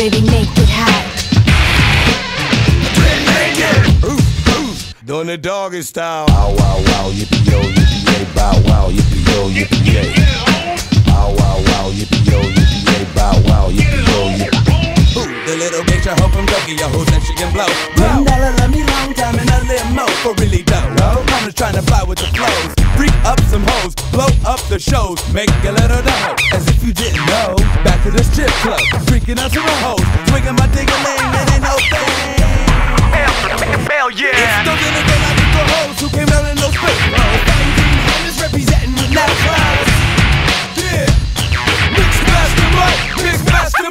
baby, make it hot. Ooh, ooh, doing the doggy style. Wow, wow, wow, yippee yo, yippee yay, bow wow, yippee yo, yippee yay. Bow wow, wow, yippee yo, yippee yay, bow wow, yippee yo, yippee. Ooh, the little bitch I hope I'm lucky, Tokyo who's that she can blow. One dollar, love me long time and I live more for really. Up the shows, make a little dough. As if you didn't know. Back to the strip club, freaking out some hoes, swinging my ding a ling, it ain't no thing. Hell yeah! It's still gonna get out the hoes who came out in those fake clothes. It's representing the now class. Yeah, mix master Mike, mix master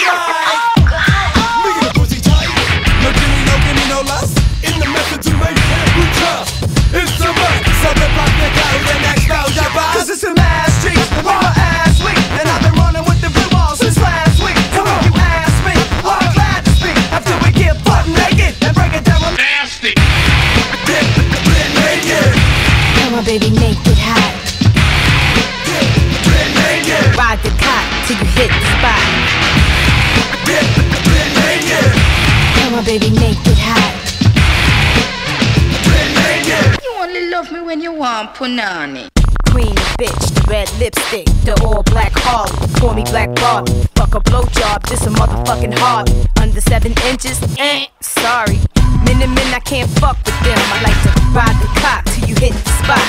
when you want punani. Queen bitch, the red lipstick, the all black Harley. Call me Black Barbie. Fuck a blowjob, this a motherfucking hobby. Under seven inches, eh, sorry. Men and men, I can't fuck with them. I like to ride the cock till you hit the spot.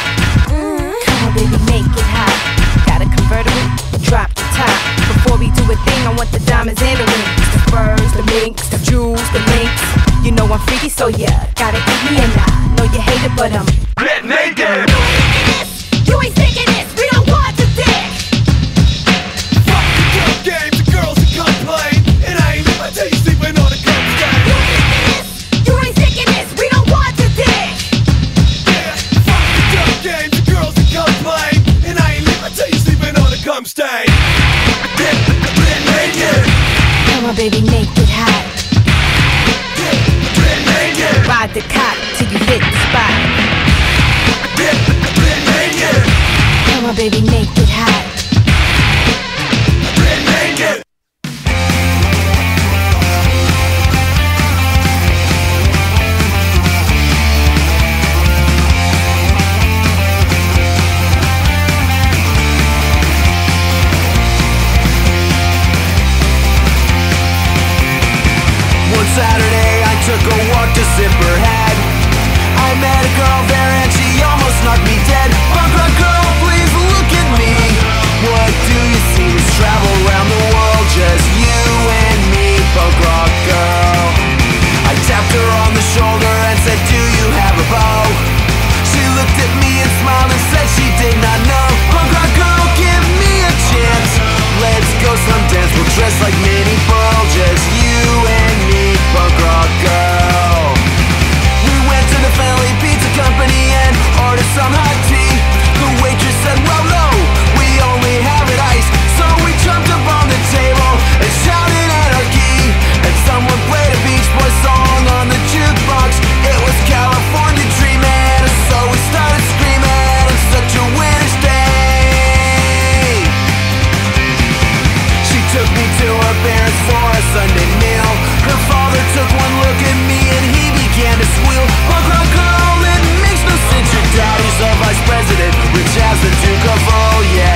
Come on, baby, make it hot. Got a convertible, drop the top. Before we do a thing, I want the diamonds and the rings. The furs, the minks, the jewels, the links. You know I'm freaky, so yeah, naked! you ain't this, we don't want dick. Fuck the game, the girls that complain. And I ain't never tell you sleeping on a cum stack. You ain't this, you ain't this, we don't want dick. Yeah, fuck the game, the girls that complain. And I ain't never tell you sleeping on a cum stain. Come on, baby, make it hot. Ride the cock till you hit baby, make it hot. One Saturday I took a walk to Zipperhead To of all, yeah.